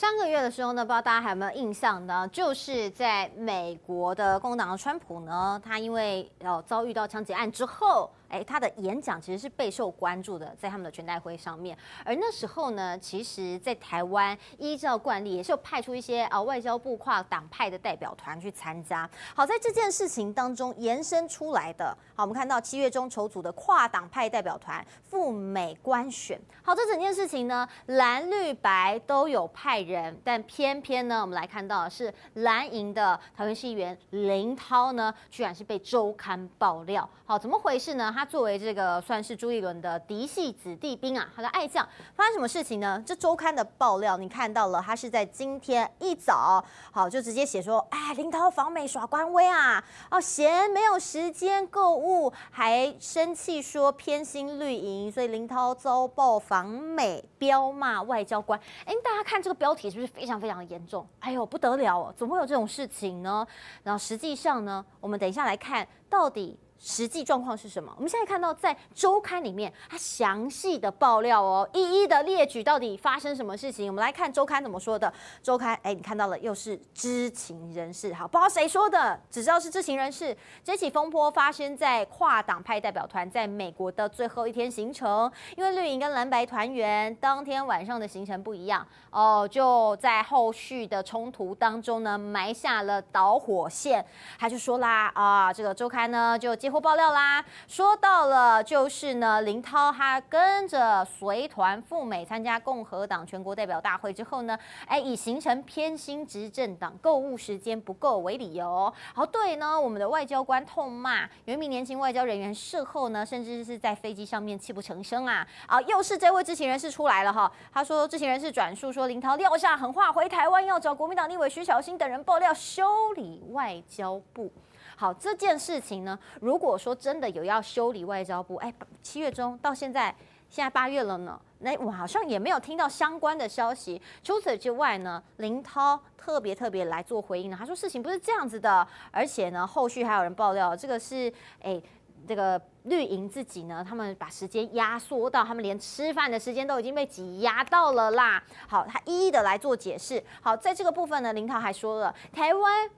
上个月的时候呢，不知道大家还有没有印象呢？就是在美国的共和党的川普呢，他因为要遭遇到枪击案之后。哎，他的演讲其实是备受关注的，在他们的全代会上面。而那时候呢，其实，在台湾依照惯例，也是有派出一些啊外交部跨党派的代表团去参加。好，在这件事情当中延伸出来的，好，我们看到七月中筹组的跨党派代表团赴美官选。好，这整件事情呢，蓝绿白都有派人，但偏偏呢，我们来看到是蓝营的桃园市议员林涛呢，居然是被周刊爆料。好，怎么回事呢？他作为这个算是朱立伦的嫡系子弟兵啊，他的爱将，发生什么事情呢？这周刊的爆料，你看到了，他是在今天一早，好就直接写说，哎，林涛访美耍官威啊，哦嫌没有时间购物，还生气说偏心绿营，所以林涛遭报访美，彪骂外交官。哎，大家看这个标题是不是非常非常的严重？哎呦不得了哦，怎么会有这种事情呢？然后实际上呢，我们等一下来看到底。实际状况是什么？我们现在看到在周刊里面，它详细的爆料哦，一一的列举到底发生什么事情。我们来看周刊怎么说的。周刊，哎，你看到了，又是知情人士，好，不知道谁说的，只知道是知情人士。这起风波发生在跨党派代表团在美国的最后一天行程，因为绿营跟蓝白团员当天晚上的行程不一样哦，就在后续的冲突当中呢，埋下了导火线。他就说啦，啊，这个周刊呢就接。破爆料啦！说到了，就是呢，林涛他跟着随团赴美参加共和党全国代表大会之后呢，哎，以形成偏心执政党购物时间不够为理由，好对呢，我们的外交官痛骂有一名年轻外交人员事后呢，甚至是在飞机上面泣不成声啊！啊，又是这位知情人士出来了哈，他说知情人士转述说，林涛撂下狠话，回台湾要找国民党立委徐小新等人爆料修理外交部。好，这件事情呢，如果说真的有要修理外交部，哎，七月中到现在，现在八月了呢，那我好像也没有听到相关的消息。除此之外呢，林涛特别特别来做回应呢，他说事情不是这样子的，而且呢，后续还有人爆料，这个是哎，这个绿营自己呢，他们把时间压缩到他们连吃饭的时间都已经被挤压到了啦。好，他一一的来做解释。好，在这个部分呢，林涛还说了，台湾。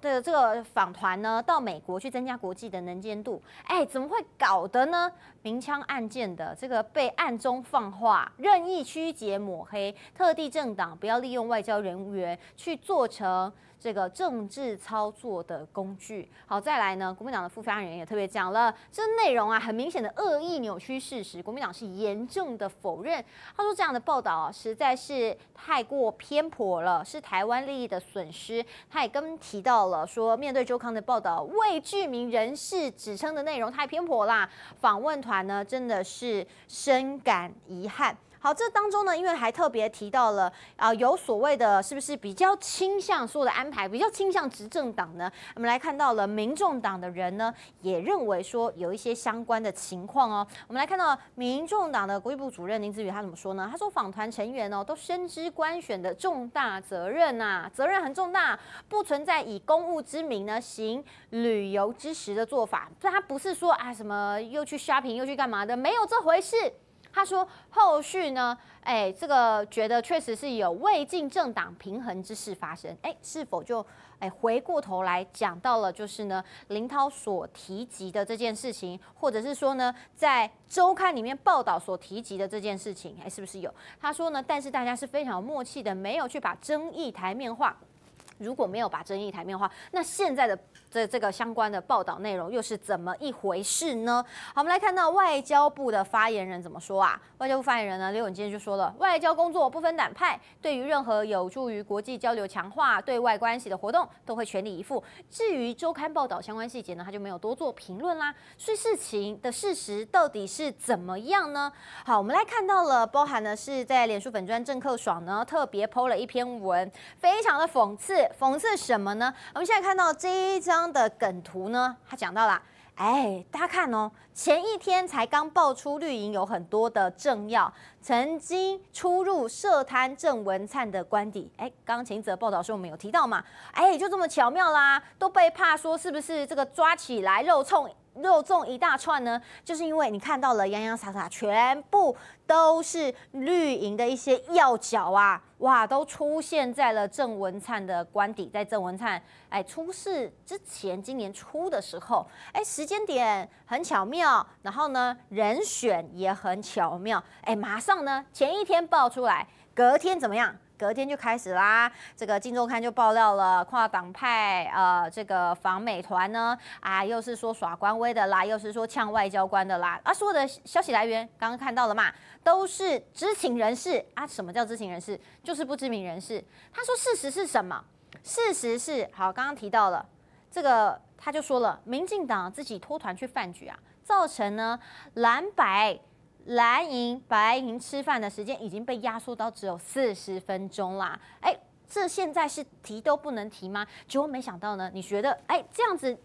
的这个访团呢，到美国去增加国际的能见度，哎，怎么会搞的呢？明枪暗箭的这个被暗中放话，任意曲解抹黑，特地政党不要利用外交人员去做成。这个政治操作的工具，好，再来呢？国民党的副发言人也特别讲了，这内容啊，很明显的恶意扭曲事实，国民党是严重的否认。他说这样的报道啊，实在是太过偏颇了，是台湾利益的损失。他也跟提到了说，面对周康的报道，未具名人士指称的内容太偏颇啦。访问团呢，真的是深感遗憾。好，这当中呢，因为还特别提到了啊，有所谓的，是不是比较倾向所有的安排，比较倾向执政党呢？我们来看到了民众党的人呢，也认为说有一些相关的情况哦。我们来看到民众党的国际部主任林子宇他怎么说呢？他说访团成员哦，都深知官选的重大责任呐，责任很重大，不存在以公务之名呢行旅游之实的做法。他不是说啊什么又去 shopping 又去干嘛的，没有这回事。他说：“后续呢？哎，这个觉得确实是有未尽政党平衡之事发生。哎，是否就哎回过头来讲到了，就是呢林涛所提及的这件事情，或者是说呢在周刊里面报道所提及的这件事情，哎，是不是有？他说呢，但是大家是非常有默契的，没有去把争议台面化。如果没有把争议台面化，那现在的。”这这个相关的报道内容又是怎么一回事呢？好，我们来看到外交部的发言人怎么说啊？外交部发言人呢，刘永坚就说了，外交工作不分党派，对于任何有助于国际交流、强化对外关系的活动，都会全力以赴。至于周刊报道相关细节呢，他就没有多做评论啦。所以事情的事实到底是怎么样呢？好，我们来看到了，包含呢是在脸书粉专政客爽呢特别 PO 了一篇文，非常的讽刺，讽刺什么呢？我们现在看到这一张。的梗图呢？他讲到了，哎，大家看哦，前一天才刚爆出绿营有很多的政要曾经出入涉贪郑文灿的官邸，哎，刚秦泽报道时我们有提到嘛，哎，就这么巧妙啦，都被怕说是不是这个抓起来肉冲肉粽一大串呢？就是因为你看到了洋洋洒洒，全部都是绿营的一些要角啊，哇，都出现在了郑文灿的官邸。在郑文灿哎出事之前，今年初的时候，哎，时间点很巧妙，然后呢，人选也很巧妙，哎，马上呢，前一天爆出来，隔天怎么样？隔天就开始啦，这个《金周刊》就爆料了跨党派呃这个访美团呢啊，又是说耍官威的啦，又是说呛外交官的啦，啊，所有的消息来源刚刚看到了嘛，都是知情人士啊。什么叫知情人士？就是不知名人士。他说事实是什么？事实是好，刚刚提到了这个，他就说了，民进党自己脱团去饭局啊，造成呢蓝白。蓝营、白营吃饭的时间已经被压缩到只有四十分钟啦！哎，这现在是提都不能提吗？结果没想到呢，你觉得哎这样子？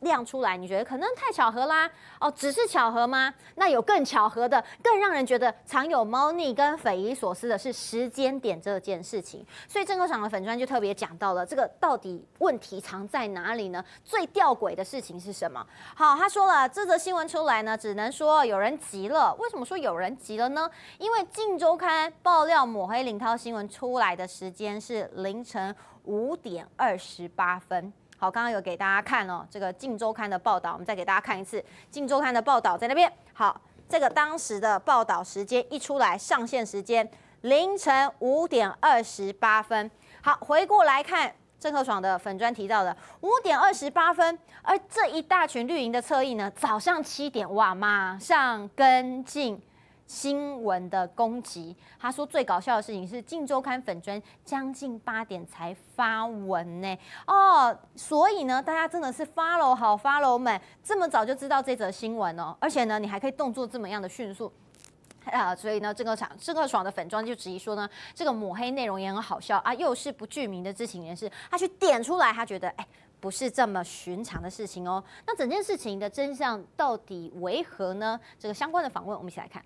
亮出来，你觉得可能太巧合啦？哦，只是巧合吗？那有更巧合的，更让人觉得藏有猫腻跟匪夷所思的是时间点这件事情。所以郑科长的粉砖就特别讲到了这个到底问题藏在哪里呢？最吊诡的事情是什么？好，他说了这则新闻出来呢，只能说有人急了。为什么说有人急了呢？因为《镜周刊》爆料抹黑林涛新闻出来的时间是凌晨五点二十八分。好，刚刚有给大家看哦，这个《镜周刊》的报道，我们再给大家看一次，《镜周刊》的报道在那边。好，这个当时的报道时间一出来，上线时间凌晨五点二十八分。好，回过来看郑克爽的粉砖提到的五点二十八分，而这一大群绿营的侧翼呢，早上七点哇，马上跟进。新闻的攻击，他说最搞笑的事情是《镜周刊》粉砖将近八点才发文呢，哦，所以呢，大家真的是 follow 好 follow 们，这么早就知道这则新闻哦，而且呢，你还可以动作这么样的迅速。啊，所以呢，这个场这个爽的粉砖就质疑说呢，这个抹黑内容也很好笑。啊，又是不具名的知情人士，他去点出来，他觉得哎，不是这么寻常的事情哦，那整件事情的真相到底为何呢？这个相关的访问，我们一起来看。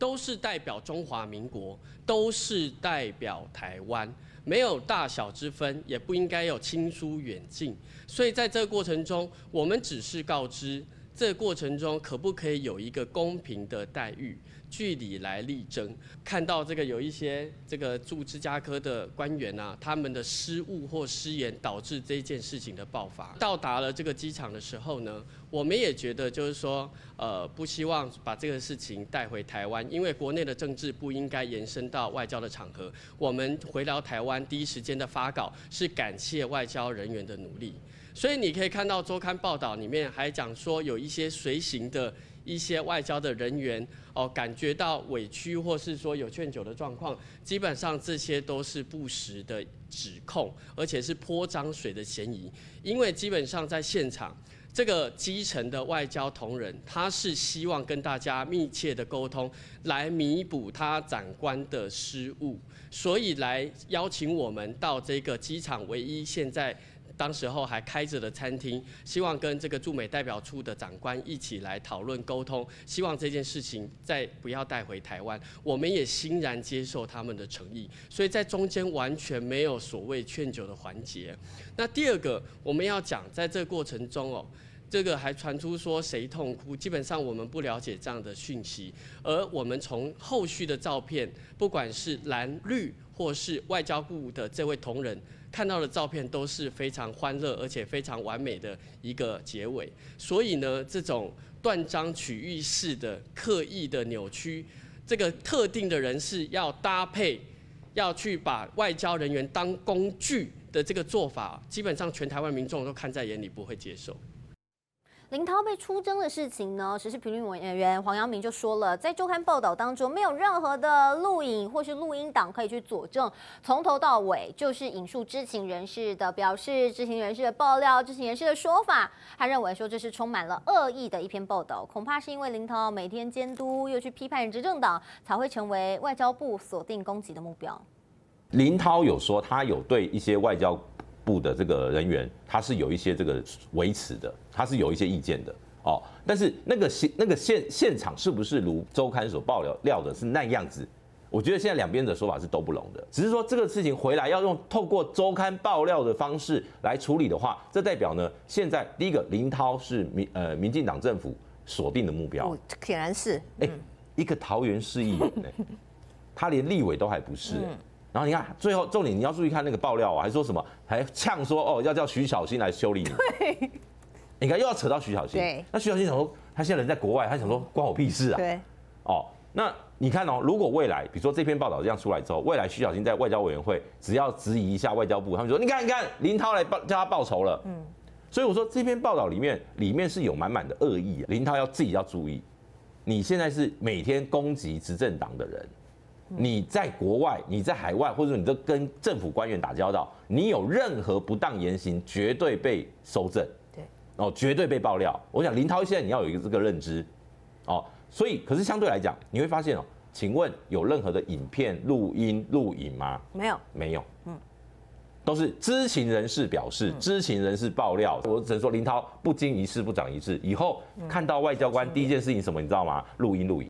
都是代表中华民国，都是代表台湾，没有大小之分，也不应该有亲疏远近。所以在这个过程中，我们只是告知，这过程中可不可以有一个公平的待遇？据理来力争，看到这个有一些这个驻芝加哥的官员啊，他们的失误或失言导致这件事情的爆发。到达了这个机场的时候呢，我们也觉得就是说，呃，不希望把这个事情带回台湾，因为国内的政治不应该延伸到外交的场合。我们回到台湾第一时间的发稿是感谢外交人员的努力，所以你可以看到周刊报道里面还讲说有一些随行的。一些外交的人员哦，感觉到委屈或是说有劝酒的状况，基本上这些都是不实的指控，而且是泼脏水的嫌疑。因为基本上在现场，这个基层的外交同仁，他是希望跟大家密切的沟通，来弥补他长官的失误，所以来邀请我们到这个机场唯一现在。当时候还开着的餐厅，希望跟这个驻美代表处的长官一起来讨论沟通，希望这件事情再不要带回台湾。我们也欣然接受他们的诚意，所以在中间完全没有所谓劝酒的环节。那第二个我们要讲，在这个过程中哦，这个还传出说谁痛哭，基本上我们不了解这样的讯息。而我们从后续的照片，不管是蓝绿或是外交部的这位同仁。看到的照片都是非常欢乐，而且非常完美的一个结尾。所以呢，这种断章取义式的、刻意的扭曲，这个特定的人士要搭配，要去把外交人员当工具的这个做法，基本上全台湾民众都看在眼里，不会接受。林涛被出征的事情呢，时事评论委员黄阳明就说了，在周刊报道当中没有任何的录影或是录音档可以去佐证，从头到尾就是引述知情人士的表示、知情人士的爆料、知情人士的说法。他认为说这是充满了恶意的一篇报道，恐怕是因为林涛每天监督又去批判执政党，才会成为外交部锁定攻击的目标。林涛有说他有对一些外交。部的这个人员，他是有一些这个维持的，他是有一些意见的。哦。但是那个现那个现现场是不是如周刊所爆料料的是那样子？我觉得现在两边的说法是都不拢的，只是说这个事情回来要用透过周刊爆料的方式来处理的话，这代表呢，现在第一个林涛是民呃民进党政府锁定的目标哦，，显然是，哎、一个桃园市议员呢、他连立委都还不是、哎然后你看最后重点你要注意看那个爆料啊，还说什么还呛说哦要叫徐小新来修理你，你看又要扯到徐小新，对。那徐小新想说他现在人在国外，他想说关我屁事啊，对，哦，那你看哦，如果未来，比如说这篇报道这样出来之后，未来徐小新在外交委员会只要质疑一下外交部，他们说你看你看林涛来报叫他报仇了，嗯，所以我说这篇报道里面里面是有满满的恶意、啊，林涛要自己要注意，你现在是每天攻击执政党的人。你在国外，你在海外，或者你都跟政府官员打交道，你有任何不当言行，绝对被收证。对，哦，绝对被爆料。我想林涛现在你要有一个这个认知，哦，所以可是相对来讲，你会发现哦，请问有任何的影片、录音、录影吗？没有，没有，嗯，都是知情人士表示，知情人士爆料。我只能说林涛不经一事不长一智，以后看到外交官第一件事情什么，你知道吗？录音录影。